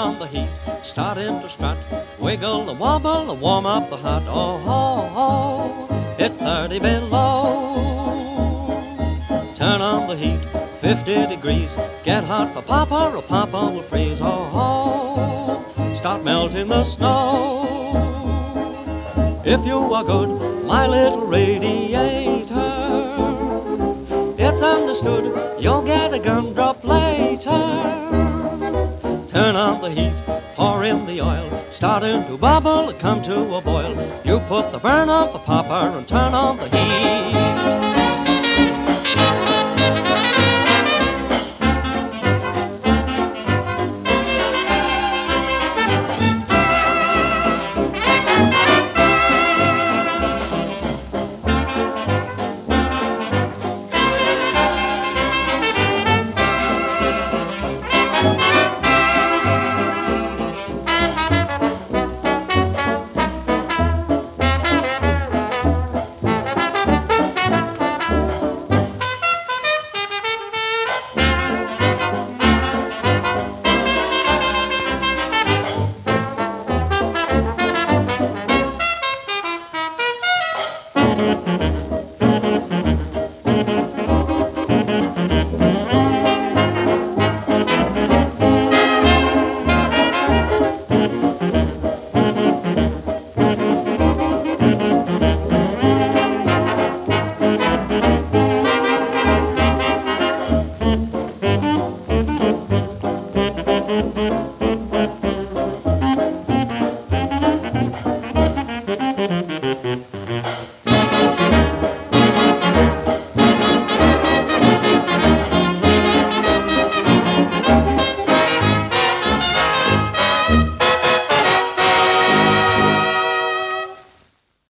on the heat, start him to strut, wiggle and wobble and warm up the hut. Oh, ho, ho, it's 30 below. Turn on the heat, 50 degrees, get hot for Papa or Papa will freeze. Oh, ho, start melting the snow. If you are good, my little radiator, it's understood you'll get a gumdrop later. The heat, pour in the oil, starting to bubble, come to a boil. You put the burn off the popper and turn on the heat.